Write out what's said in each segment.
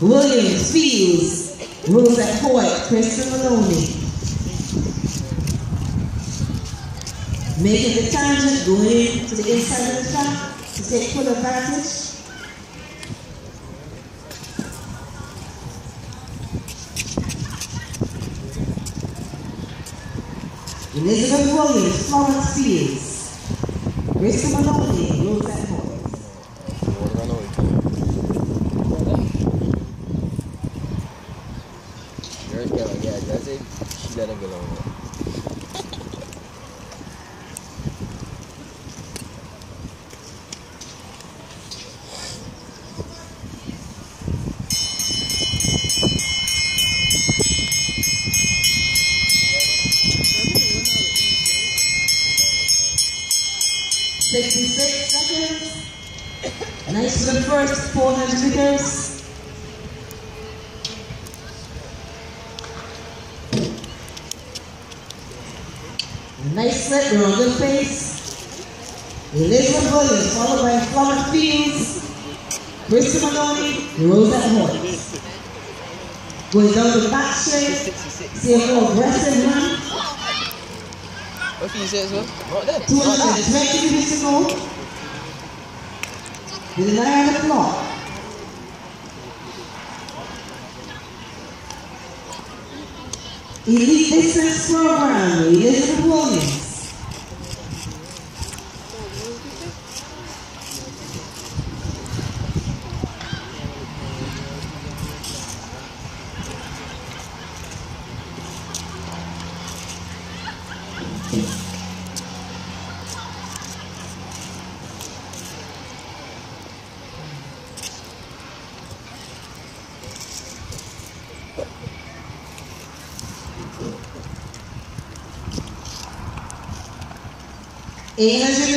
Williams, Fields, Rosa Hoyte, Krista Maloney. Making the tangent, going to the inside of the track to take full advantage. Elizabeth Williams, Florence Fields, Grace Maloney, Roseanne Moore. Yeah, that's it. She let go. 66 seconds. Nice for the first 400 meters. Nice slip, we're on good pace. Elizabeth Williams, followed by Florence Fields, Krista Maloney, Rosette Hoyte. Going down the back straight, see a more aggressive man. What you said, sir? Not that. Two Not hundred and that. twenty minutes to go. With an eye on the clock. Elite Distance Program, Elizabeth Williams. Hundred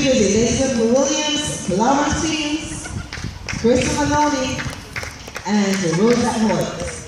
meters, Elizabeth Williams, Florence Fields, Krista Maloney, and Rosa Hoyte.